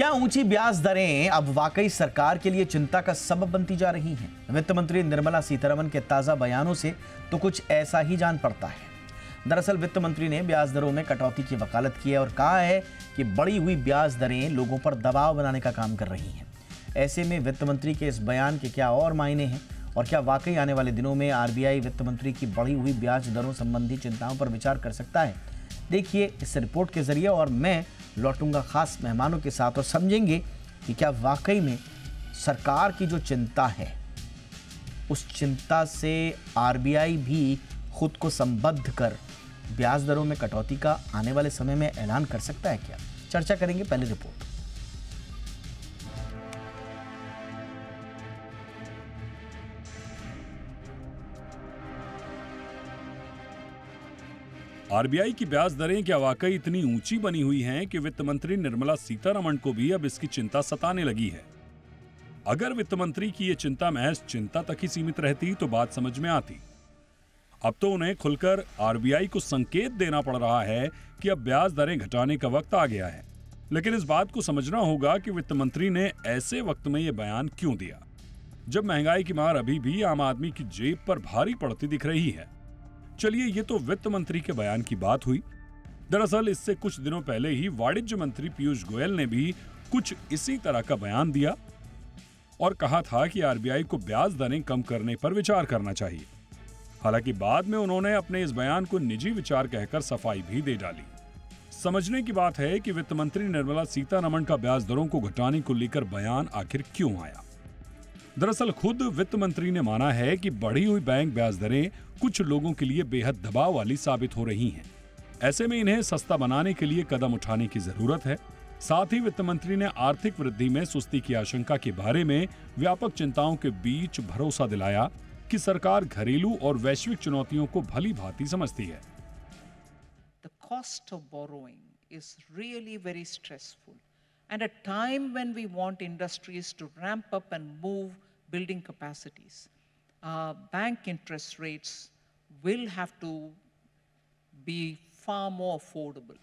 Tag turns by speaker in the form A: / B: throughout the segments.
A: क्या ऊँची ब्याज दरें अब वाकई सरकार के लिए चिंता का सबब बनती जा रही हैं? वित्त मंत्री निर्मला सीतारमन के ताज़ा बयानों से तो कुछ ऐसा ही जान पड़ता है। दरअसल वित्त मंत्री ने ब्याज दरों में कटौती की वकालत की है और कहा है कि बढ़ी हुई ब्याज दरें लोगों पर दबाव बनाने का काम कर रही हैं। ऐसे में वित्त मंत्री के इस बयान के क्या और मायने हैं? और क्या वाकई आने वाले दिनों में आरबीआई वित्त मंत्री की बढ़ी हुई ब्याज दरों संबंधी चिंताओं पर विचार कर सकता है? देखिए इस रिपोर्ट के ज़रिए और मैं लौटूँगा खास मेहमानों के साथ और समझेंगे कि क्या वाकई में सरकार की जो चिंता है, उस चिंता से आरबीआई भी खुद को संबद्ध कर ब्याज दरों में कटौती का आने वाले समय में ऐलान कर सकता है क्या? चर्चा करेंगे पहले रिपोर्ट।
B: आरबीआई की ब्याज दरें क्या वाकई इतनी ऊँची बनी हुई हैं कि वित्त मंत्री निर्मला सीतारमण को भी अब इसकी चिंता सताने लगी है? अगर वित्त मंत्री की ये चिंता महज चिंता तक ही सीमित रहती तो बात समझ में आती। अब तो उन्हें खुलकर आरबीआई को संकेत देना पड़ रहा है कि अब ब्याज दरें घटाने का वक्त आ गया है। लेकिन इस बात को समझना होगा कि वित्त मंत्री ने ऐसे वक्त में यह बयान क्यों दिया। जब महँगाई की मार अभी भी आम आदमी की जेब पर भारी पड़ती दिख रही है चलिए, ये तो वित्त मंत्री के बयान की बात हुई। दरअसल, इससे कुछ दिनों पहले ही वाणिज्य मंत्री पीयूष गोयल ने भी कुछ इसी तरह का बयान दिया और कहा था कि आरबीआई को ब्याज दरें कम करने पर विचार करना चाहिए। हालाँकि बाद में उन्होंने अपने इस बयान को निजी विचार कहकर सफ़ाई भी दे डाली। समझने की बात है कि वित्त मंत्री निर्मला सीतारमण का ब्याज दरों को घटाने को लेकर बयान आखिर क्यों आया? दरअसल खुद वित्त मंत्री ने माना है कि बढ़ी हुई बैंक ब्याज दरें कुछ लोगों के लिए बेहद दबाव वाली साबित हो रही हैं। ऐसे में इन्हें सस्ता बनाने के लिए कदम उठाने की ज़रूरत है। साथ ही वित्त मंत्री ने आर्थिक वृद्धि में सुस्ती की आशंका के बारे में व्यापक चिंताओं के बीच भरोसा दिलाया कि सरकार घरेलू और वैश्विक चुनौतियों को भली भांति समझती है।
C: The cost of borrowing is really very stressful. And a time when we want industries to ramp up and move building capacities, uh, bank interest rates will have to be far more affordable.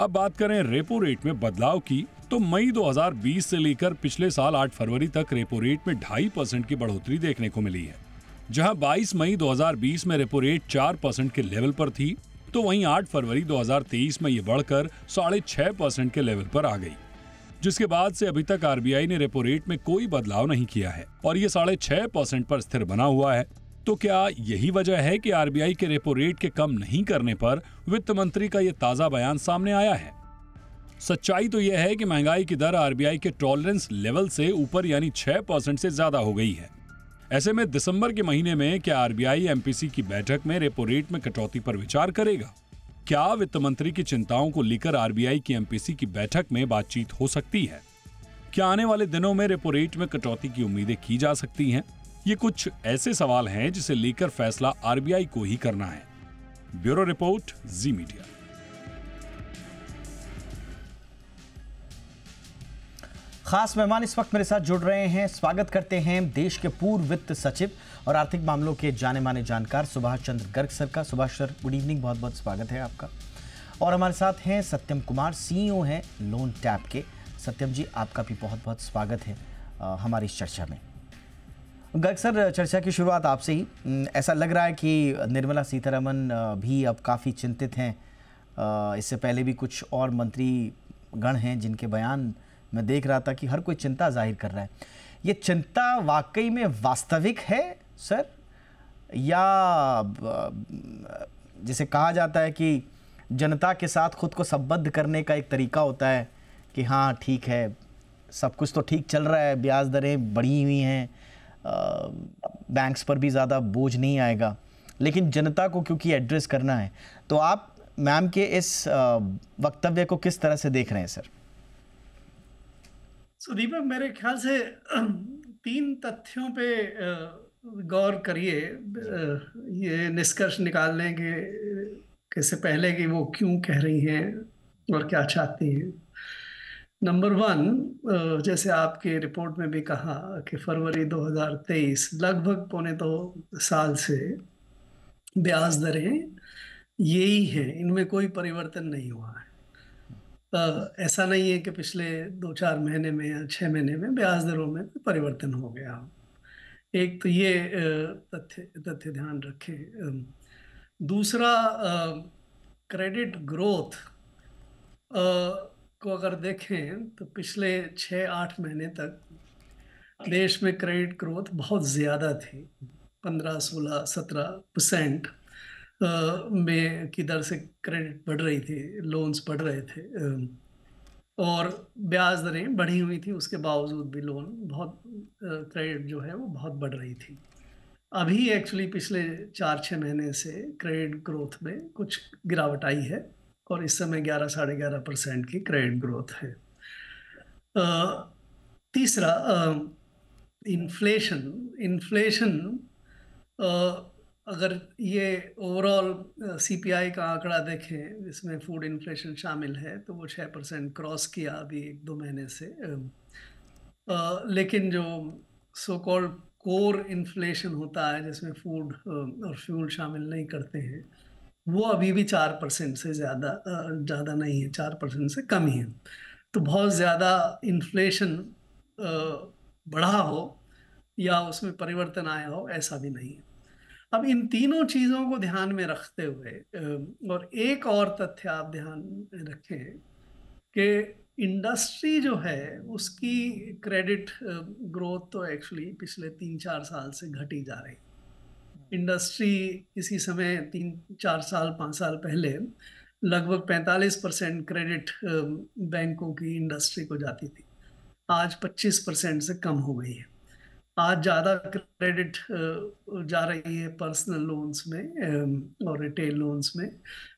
B: अब बात करें repo rate में बदलाव की तो मई 2020 से लेकर पिछले साल 8 फरवरी तक रेपो रेट में ढाई परसेंट की बढ़ोतरी देखने को मिली है जहाँ 22 मई 2020 में रेपो रेट 4 परसेंट के लेवल पर थी तो वहीं 8 फरवरी 2023 में ये बढ़कर साढ़े छह परसेंट के लेवल पर आ गई, जिसके बाद से अभी तक आरबीआई ने रेपो रेट में कोई बदलाव नहीं किया है और ये साढ़े छह परसेंट पर स्थिर बना हुआ है। तो क्या यही वजह है कि आरबीआई के रेपो रेट के कम नहीं करने पर वित्त मंत्री का यह ताज़ा बयान सामने आया है? सच्चाई तो यह है कि महँगाई की दर आरबीआई के टॉलरेंस लेवल से ऊपर यानी छह परसेंट से ज़्यादा हो गई है। ऐसे में दिसंबर के महीने में क्या आरबीआई एमपीसी की बैठक में रेपो रेट में कटौती पर विचार करेगा? क्या वित्त मंत्री की चिंताओं को लेकर आरबीआई की एमपीसी की बैठक में बातचीत हो सकती है? क्या आने वाले दिनों में रेपो रेट में कटौती की उम्मीदें की जा सकती हैं? ये कुछ ऐसे सवाल हैं जिसे लेकर फैसला आरबीआई को ही करना है। Bureau report, Zee media.
A: खास मेहमान इस वक्त मेरे साथ जुड़ रहे हैं। स्वागत करते हैं देश के पूर्व वित्त सचिव और आर्थिक मामलों के जाने माने जानकार सुभाष चंद्र गर्ग सर का। सुभाष सर गुड इवनिंग बहुत बहुत स्वागत है आपका। और हमारे साथ हैं सत्यम कुमार सीईओ हैं लोन टैप के। सत्यम जी, आपका भी बहुत बहुत स्वागत है हमारी इस चर्चा में। गर्ग सर, चर्चा की शुरुआत आपसे ही। ऐसा लग रहा है कि निर्मला सीतारमन भी अब काफ़ी चिंतित हैं। इससे पहले भी कुछ और मंत्री गण हैं जिनके बयान मैं देख रहा था कि हर कोई चिंता ज़ाहिर कर रहा है। ये चिंता वाकई में वास्तविक है, सर? या जिसे कहा जाता है कि जनता के साथ खुद को संबद्ध करने का एक तरीका होता है कि हाँ ठीक है, सब कुछ तो ठीक चल रहा है, ब्याज दरें बढ़ी हुई हैं बैंक्स पर भी ज़्यादा बोझ नहीं आएगा। लेकिन जनता को क्योंकि एड्रेस करना है तो आप मैम के इस वक्तव्य को किस तरह से देख रहे हैं, सर?
D: सो दीपक मेरे ख्याल से तीन तथ्यों पे गौर करिए ये निष्कर्ष निकाल लें कि इससे पहले कि वो क्यों कह रही हैं और क्या चाहती हैं। नंबर वन जैसे आपके रिपोर्ट में भी कहा कि फरवरी 2023 लगभग पौने दो साल से ब्याज दरें यही हैं इनमें कोई परिवर्तन नहीं हुआ है। ऐसा नहीं है कि पिछले दो चार महीने में या छः महीने में ब्याज दरों में परिवर्तन हो गया एक तो ये तथ्य तथ्य ध्यान रखें। दूसरा क्रेडिट ग्रोथ को अगर देखें तो पिछले छः आठ महीने तक देश में क्रेडिट ग्रोथ बहुत ज़्यादा थी। पंद्रह, सोलह, सत्रह परसेंट। में की दर से क्रेडिट बढ़ रही थी लोन्स बढ़ रहे थे और ब्याज दरें बढ़ी हुई थी, उसके बावजूद भी लोन बहुत क्रेडिट जो है वो बहुत बढ़ रही थी। अभी एक्चुअली पिछले चार छः महीने से क्रेडिट ग्रोथ में कुछ गिरावट आई है, और इस समय ग्यारह, साढ़े ग्यारह परसेंट की क्रेडिट ग्रोथ है। तीसरा इन्फ्लेशन इन्फ्लेशन अगर ये ओवरऑल सीपीआई का आंकड़ा देखें जिसमें फ़ूड इन्फ्लेशन शामिल है तो वो छः परसेंट क्रॉस किया अभी एक दो महीने से आ, लेकिन जो सो कॉल्ड कोर इन्फ्लेशन होता है जिसमें फ़ूड और फ्यूल शामिल नहीं करते हैं वो अभी भी चार परसेंट से ज़्यादा ज़्यादा नहीं है चार परसेंट से कम ही है। तो बहुत ज़्यादा इन्फ्लेशन बढ़ा हो या उसमें परिवर्तन आया हो ऐसा भी नहीं है। अब इन तीनों चीज़ों को ध्यान में रखते हुए और एक और तथ्य आप ध्यान में रखें कि इंडस्ट्री जो है, उसकी क्रेडिट ग्रोथ तो एक्चुअली पिछले तीन चार साल से घटी जा रही इंडस्ट्री इसी समय तीन चार साल, पाँच साल पहले लगभग 45 परसेंट क्रेडिट बैंकों की इंडस्ट्री को जाती थी। आज 25 परसेंट से कम हो गई है। आज ज़्यादा क्रेडिट जा रही है पर्सनल लोन्स में और रिटेल लोन्स में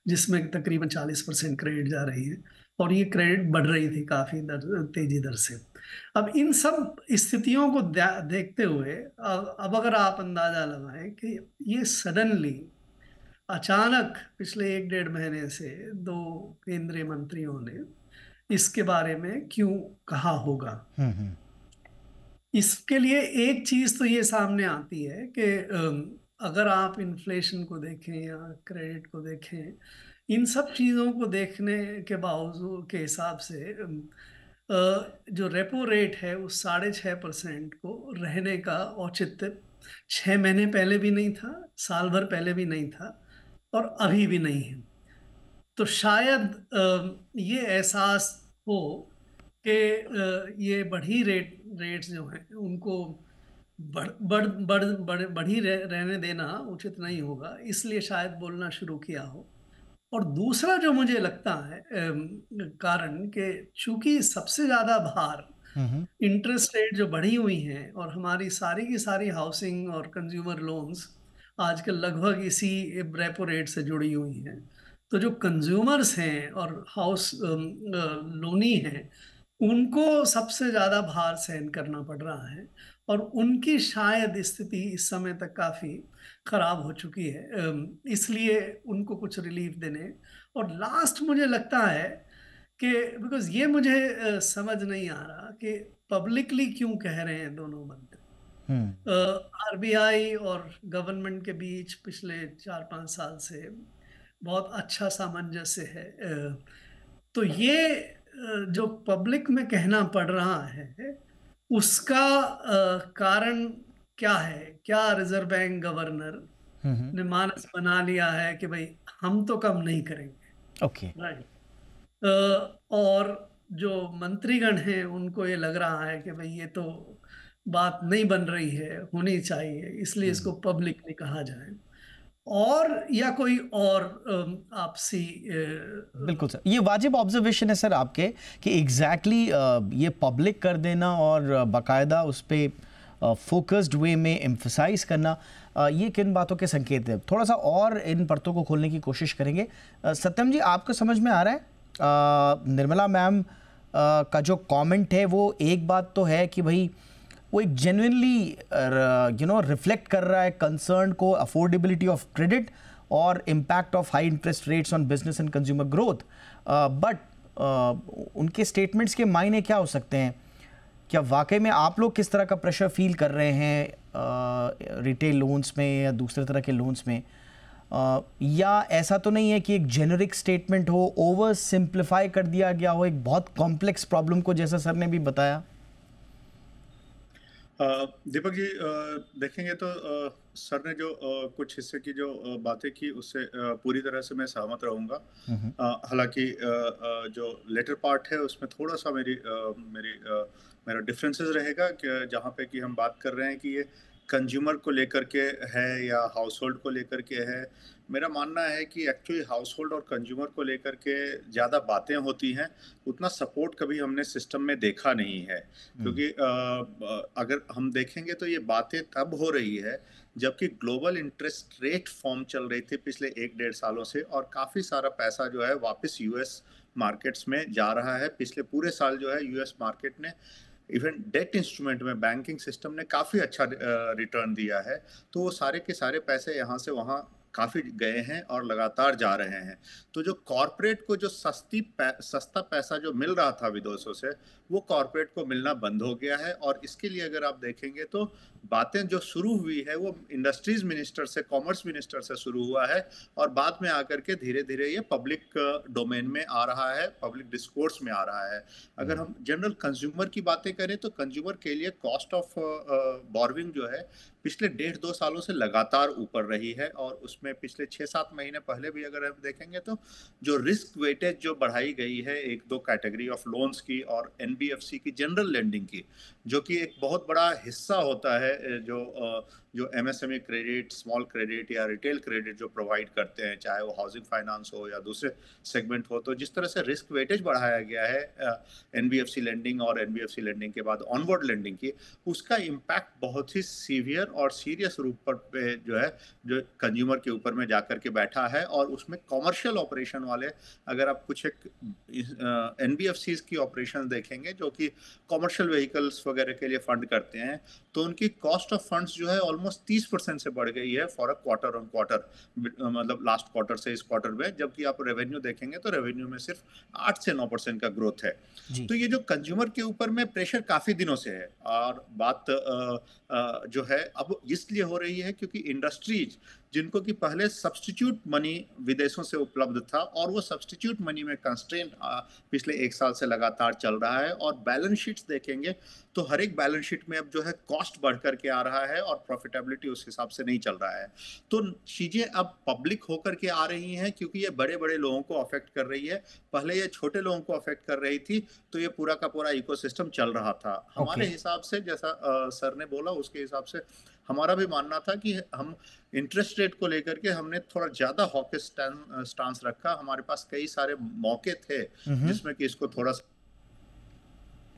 D: जिसमें तकरीबन 40 परसेंट क्रेडिट जा रही है। और ये क्रेडिट बढ़ रही थी काफ़ी दर तेज़ी दर से। अब इन सब स्थितियों को देखते हुए अब अगर आप अंदाज़ा लगाएँ कि ये सडनली अचानक पिछले एक डेढ़ महीने से दो केंद्रीय मंत्रियों ने इसके बारे में क्यों कहा होगा? हम्म, हम्म। इसके लिए एक चीज़ तो ये सामने आती है कि अगर आप इन्फ्लेशन को देखें या क्रेडिट को देखें, इन सब चीज़ों को देखने के बावजूद के हिसाब से जो रेपो रेट है उस साढ़े छः परसेंट को रहने का औचित्य छः महीने पहले भी नहीं था, साल भर पहले भी नहीं था और अभी भी नहीं है। तो शायद ये एहसास हो कि ये बढ़ी रेट रेट्स जो हैं उनको बढ़ बढ़ बढ़ बढ़ बढ़ी रह, रहने देना उचित नहीं होगा इसलिए शायद बोलना शुरू किया हो। और दूसरा जो मुझे लगता है कारण कि चूँकि सबसे ज़्यादा भार इंटरेस्ट रेट जो बढ़ी हुई हैं और हमारी सारी की सारी हाउसिंग और कंज्यूमर लोन्स आजकल लगभग इसी रेपो रेट से जुड़ी हुई हैं। तो जो कंज्यूमर्स हैं और हाउस लोनी हैं उनको सबसे ज़्यादा भार सहन करना पड़ रहा है और उनकी शायद स्थिति इस समय तक काफ़ी ख़राब हो चुकी है। इसलिए उनको कुछ रिलीफ देने। और लास्ट मुझे लगता है कि बिकॉज़ ये मुझे समझ नहीं आ रहा कि पब्लिकली क्यों कह रहे हैं दोनों मंत्री आरबीआई हम्म। और गवर्नमेंट के बीच पिछले चार पाँच साल से बहुत अच्छा सामंजस्य है। तो ये जो पब्लिक में कहना पड़ रहा है उसका कारण क्या है? क्या रिज़र्व बैंक गवर्नर ने मानस बना लिया है कि भाई हम तो कम नहीं करेंगे?
A: Okay okay.
D: राइट और जो मंत्रीगण हैं उनको ये लग रहा है कि भाई ये तो बात नहीं बन रही है होनी चाहिए इसलिए इसको पब्लिकली कहा जाए। और या कोई और आपसी
A: बिल्कुल सर। ये वाजिब ऑब्जर्वेशन है सर आपके कि एग्जैक्टली exactly, ये पब्लिक कर देना और बाकायदा उस पर फोकस्ड वे में एम्फोसाइज करना ये किन बातों के संकेत है? थोड़ा सा और इन परतों को खोलने की कोशिश करेंगे। सत्यम जी आपको समझ में आ रहा है? निर्मला मैम का जो कमेंट है वो एक बात तो है कि भाई वो एक जेनुइनली यू नो रिफ्लेक्ट कर रहा है कंसर्न को अफोर्डेबिलिटी ऑफ़ क्रेडिट और impact of high interest rates on business and consumer growth but उनके स्टेटमेंट्स के मायने क्या हो सकते हैं? क्या वाकई में आप लोग किस तरह का प्रेशर फील कर रहे हैं रिटेल uh, लोन्स में या दूसरे तरह के लोन्स में? या ऐसा तो नहीं है कि एक जेनरिक स्टेटमेंट हो ओवर सिंप्लीफाई कर दिया गया हो एक बहुत कॉम्प्लेक्स प्रॉब्लम को जैसा सर ने भी बताया?
E: दीपक जी देखेंगे तो सर ने जो कुछ हिस्से की जो बातें की उससे पूरी तरह से मैं सहमत रहूँगा। हालाँकि जो लेटर पार्ट है उसमें थोड़ा सा मेरी मेरी मेरा डिफरेंसेस रहेगा कि जहाँ पे कि हम बात कर रहे हैं कि ये कंज्यूमर को लेकर के है या हाउस होल्ड को लेकर के है मेरा मानना है कि एक्चुअली हाउस होल्ड और कंज्यूमर को लेकर के ज़्यादा बातें होती हैं उतना सपोर्ट कभी हमने सिस्टम में देखा नहीं है हम्म। क्योंकि अगर हम देखेंगे तो ये बातें तब हो रही है जबकि ग्लोबल इंटरेस्ट रेट फॉर्म चल रही थी पिछले एक डेढ़ सालों से और काफ़ी सारा पैसा जो है वापस यूएस मार्केट्स में जा रहा है पिछले पूरे साल जो है यूएस मार्केट ने इवन डेट इंस्ट्रूमेंट में बैंकिंग सिस्टम ने काफ़ी अच्छा रिटर्न दिया है। तो वो सारे के सारे पैसे यहाँ से वहाँ काफ़ी गए हैं और लगातार जा रहे हैं। तो जो कॉरपोरेट को जो सस्ती पै, सस्ता पैसा जो मिल रहा था विदेशों से वो कॉरपोरेट को मिलना बंद हो गया है और इसके लिए अगर आप देखेंगे तो बातें जो शुरू हुई है वो इंडस्ट्रीज़ मिनिस्टर से कॉमर्स मिनिस्टर से शुरू हुआ है और बाद में आकर के धीरे धीरे ये पब्लिक डोमेन में आ रहा है पब्लिक डिस्कोर्स में आ रहा है। अगर हम जनरल कंज्यूमर की बातें करें तो कंज्यूमर के लिए कॉस्ट ऑफ़ बॉर्विंग जो है पिछले डेढ़ दो सालों से लगातार ऊपर रही है और उसमें पिछले छः सात महीने पहले भी अगर हम देखेंगे तो जो रिस्क वेटेज जो बढ़ाई गई है एक दो कैटेगरी ऑफ़ लोन्स की और एनबीएफसी की जनरल लेंडिंग की, जो कि एक बहुत बड़ा हिस्सा होता है जो जो एमएसएमई क्रेडिट स्मॉल क्रेडिट या रिटेल क्रेडिट जो प्रोवाइड करते हैं, चाहे वो हाउसिंग फाइनेंस हो या दूसरे सेगमेंट हो तो जिस तरह से रिस्क वेटेज बढ़ाया गया है एन लेंडिंग और एन लेंडिंग के बाद ऑनवर्ड लेंडिंग की, उसका इम्पैक्ट बहुत ही सीवियर और सीरियस रूप पर जो है, जो कंज्यूमर के ऊपर में जाकर के बैठा है और उसमें कॉमर्शियल ऑपरेशन वाले अगर आप कुछ एक एन की ऑपरेशन देखेंगे जो कि कॉमर्शियल व्हीकल्स वगैरह के लिए फंड करते हैं तो उनकी कॉस्ट ऑफ़ फंड्स जो है ऑलमोस्ट तीस परसेंट से बढ़ गई है for a quarter on quarter मतलब लास्ट क्वार्टर से इस क्वार्टर में जबकि आप रेवेन्यू देखेंगे तो रेवेन्यू में सिर्फ़ आठ से नौ परसेंट का ग्रोथ है। तो ये जो कंज्यूमर के ऊपर में प्रेशर काफ़ी दिनों से है और बात जो है अब इसलिए हो रही है क्योंकि इंडस्ट्रीज़ जिनको कि पहले सब्सटीट्यूट मनी विदेशों से उपलब्ध था और वो सब्सटीट्यूट मनी में कंस्ट्रेंट पिछले एक साल से लगातार चल रहा है और बैलेंस शीट्स देखेंगे तो हर एक बैलेंस शीट में अब जो है कॉस्ट बढ़ करके आ रहा है और प्रॉफिटेबिलिटी उस हिसाब से नहीं चल रहा है। तो चीज़ें अब पब्लिक होकर के आ रही हैं क्योंकि ये बड़े बड़े लोगों को अफेक्ट कर रही है। पहले ये छोटे लोगों को अफेक्ट कर रही थी तो ये पूरा का पूरा इकोसिस्टम चल रहा था। हमारे हिसाब से जैसा आ, सर ने बोला उसके हिसाब से हमारा भी मानना था कि हम इंटरेस्ट रेट को लेकर के हमने थोड़ा ज़्यादा हॉके स्टांस रखा। हमारे पास कई सारे मौके थे जिसमें कि इसको थोड़ा सा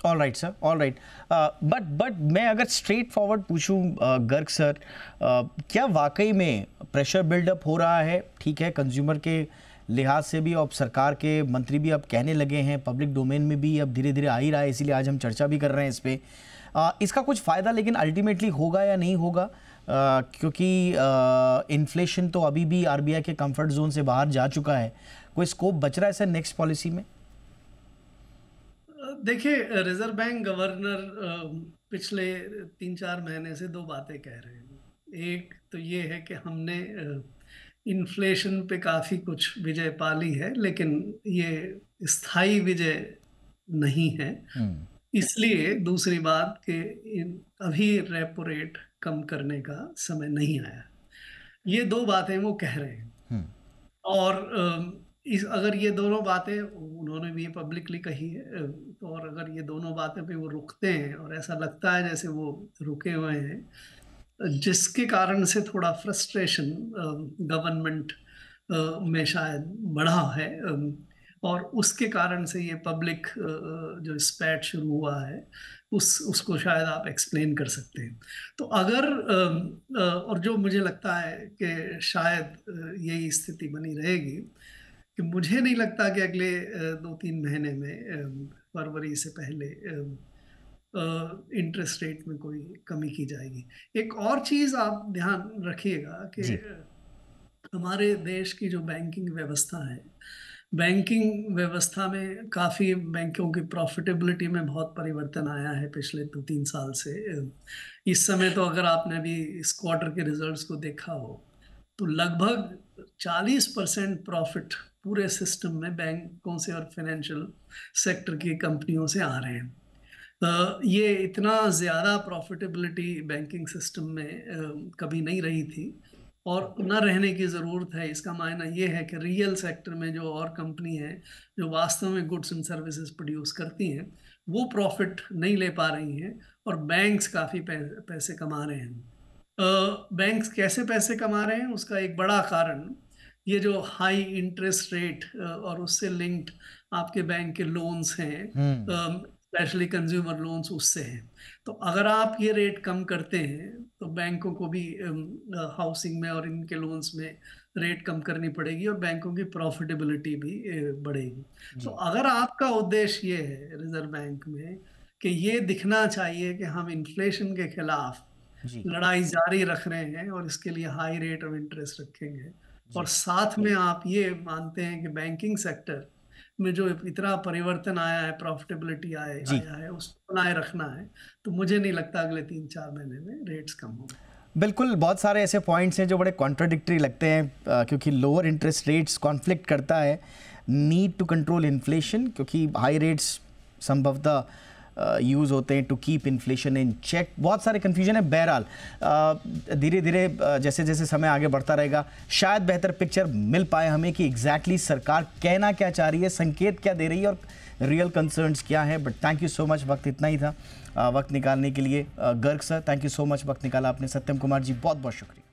A: all right sir all right but but मैं अगर स्ट्रेट फॉरवर्ड पूछूँ गर्ग सर क्या वाकई में प्रेशर बिल्डअप हो रहा है? ठीक है कंज्यूमर के लिहाज से भी अब सरकार के मंत्री भी अब कहने लगे हैं पब्लिक डोमेन में भी अब धीरे धीरे आ ही रहा है इसीलिए आज हम चर्चा भी कर रहे हैं इस पर इसका कुछ फ़ायदा लेकिन अल्टीमेटली होगा या नहीं होगा? आ, क्योंकि इन्फ्लेशन तो अभी भी आरबीआई के कंफर्ट जोन से बाहर जा चुका है। कोई स्कोप बच रहा है सर नेक्स्ट पॉलिसी में?
D: देखिए रिज़र्व बैंक गवर्नर पिछले तीन चार महीने से दो बातें कह रहे हैं। एक तो ये है कि हमने इन्फ्लेशन पे काफ़ी कुछ विजय पाली है लेकिन ये स्थायी विजय नहीं है। हम्म। इसलिए दूसरी बात कि अभी रेपो रेट कम करने का समय नहीं आया ये दो बातें वो कह रहे हैं हम्म। और इस अगर ये दोनों बातें उन्होंने भी पब्लिकली कही है तो और अगर ये दोनों बातें पे वो रुकते हैं और ऐसा लगता है जैसे वो रुके हुए हैं जिसके कारण से थोड़ा फ्रस्ट्रेशन गवर्नमेंट में शायद बढ़ा है और उसके कारण से ये पब्लिक जो स्पैट शुरू हुआ है उस उसको शायद आप एक्सप्लेन कर सकते हैं। तो अगर और जो मुझे लगता है कि शायद यही स्थिति बनी रहेगी कि मुझे नहीं लगता कि अगले दो तीन महीने में फरवरी से पहले इंटरेस्ट रेट में कोई कमी की जाएगी। एक और चीज़ आप ध्यान रखिएगा कि हमारे देश की जो बैंकिंग व्यवस्था है बैंकिंग व्यवस्था में काफ़ी बैंकों की प्रॉफिटेबिलिटी में बहुत परिवर्तन आया है पिछले दो तीन साल से। इस समय तो अगर आपने भी इस क्वार्टर के रिजल्ट्स को देखा हो तो लगभग 40 परसेंट प्रॉफिट पूरे सिस्टम में बैंकों से और फाइनेंशियल सेक्टर की कंपनियों से आ रहे हैं। तो ये इतना ज़्यादा प्रॉफिटेबिलिटी बैंकिंग सिस्टम में कभी नहीं रही थी। और न रहने की ज़रूरत है। इसका मायना ये है कि रियल सेक्टर में जो और कंपनी है जो वास्तव में गुड्स एंड सर्विसेज़ प्रोड्यूस करती हैं वो प्रॉफिट नहीं ले पा रही हैं और बैंक्स काफ़ी पैसे कमा रहे हैं। बैंक्स कैसे पैसे कमा रहे हैं? उसका एक बड़ा कारण ये जो हाई इंटरेस्ट रेट और उससे लिंक्ड आपके बैंक के लोन्स हैं हम्म। स्पेशली कंज्यूमर लोन्स उससे हैं। तो अगर आप ये रेट कम करते हैं तो बैंकों को भी हाउसिंग में और इनके लोन्स में रेट कम करनी पड़ेगी और बैंकों की प्रॉफिटेबिलिटी भी बढ़ेगी। तो अगर आपका उद्देश्य ये है रिज़र्व बैंक में कि ये दिखना चाहिए कि हम इन्फ्लेशन के खिलाफ लड़ाई जारी रख रहे हैं और इसके लिए हाई रेट ऑफ़ इंटरेस्ट रखेंगे। और साथ में आप ये मानते हैं कि बैंकिंग सेक्टर में जो इतना परिवर्तन आया है प्रॉफिटेबिलिटी आए आया है उसको बनाए रखना है तो मुझे नहीं लगता अगले तीन चार महीने में रेट्स कम होंगे।
A: बिल्कुल बहुत सारे ऐसे पॉइंट्स हैं जो बड़े कॉन्ट्रोडिक्टी लगते हैं क्योंकि लोअर इंटरेस्ट रेट्स कॉन्फ्लिक्ट करता है नीड टू कंट्रोल इन्फ्लेशन क्योंकि हाई रेट्स संभवतः यूज़ होते हैं to keep inflation in check बहुत सारे कन्फ्यूज़न है, बहरहाल। धीरे धीरे जैसे जैसे समय आगे बढ़ता रहेगा, शायद बेहतर पिक्चर मिल पाए हमें कि एग्जैक्टली exactly सरकार कहना क्या चाह रही है, संकेत क्या दे रही है और रियल कंसर्न्स क्या है। But thank you so much वक्त इतना ही था वक्त निकालने के लिए। Garg sir thank you so much वक्त निकाला आपने। सत्यम कुमार जी बहुत बहुत शुक्रिया।